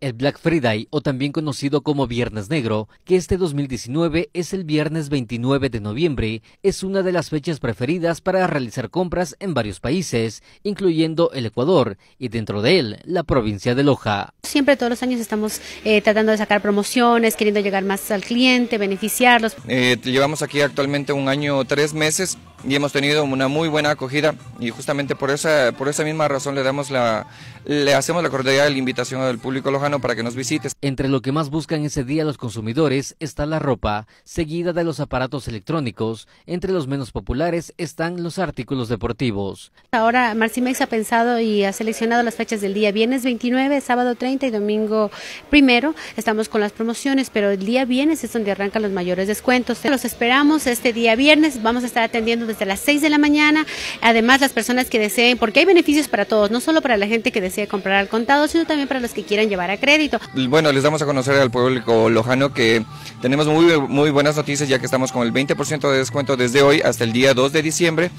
El Black Friday, o también conocido como Viernes Negro, que este 2019 es el viernes 29 de noviembre, es una de las fechas preferidas para realizar compras en varios países, incluyendo el Ecuador y dentro de él la provincia de Loja. Siempre todos los años estamos eh, tratando de sacar promociones, queriendo llegar más al cliente, beneficiarlos. Eh, llevamos aquí actualmente un año, tres meses y hemos tenido una muy buena acogida y justamente por esa, por esa misma razón le damos la, le hacemos la cordial invitación al público lojano para que nos visite. Entre lo que más buscan ese día los consumidores está la ropa, seguida de los aparatos electrónicos. Entre los menos populares están los artículos deportivos. Ahora Marcimex ha pensado y ha seleccionado las fechas del día viernes 29, sábado 30 y domingo primero. Estamos con las promociones, pero el día viernes es donde arrancan los mayores descuentos. Los esperamos este día viernes. Vamos a estar atendiendo desde las 6 de la mañana. Además, las personas que deseen, porque hay beneficios para todos, no solo para la gente que desea comprar al contado, sino también para los que quieran llevar a crédito. Bueno, les damos a conocer al público lojano que tenemos muy, muy buenas noticias ya que estamos con el 20% de descuento desde hoy hasta el día 2 de diciembre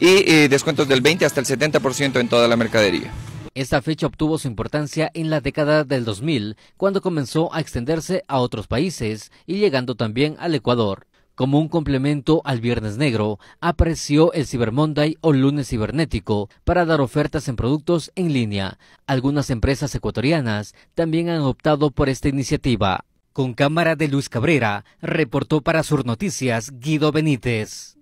y eh, descuentos del 20 hasta el 70% en toda la mercadería. Esta fecha obtuvo su importancia en la década del 2000, cuando comenzó a extenderse a otros países y llegando también al Ecuador. Como un complemento al Viernes Negro, apareció el Cyber Monday o lunes cibernético para dar ofertas en productos en línea. Algunas empresas ecuatorianas también han optado por esta iniciativa. Con cámara de Luis Cabrera, reportó para Sur Noticias Guido Benítez.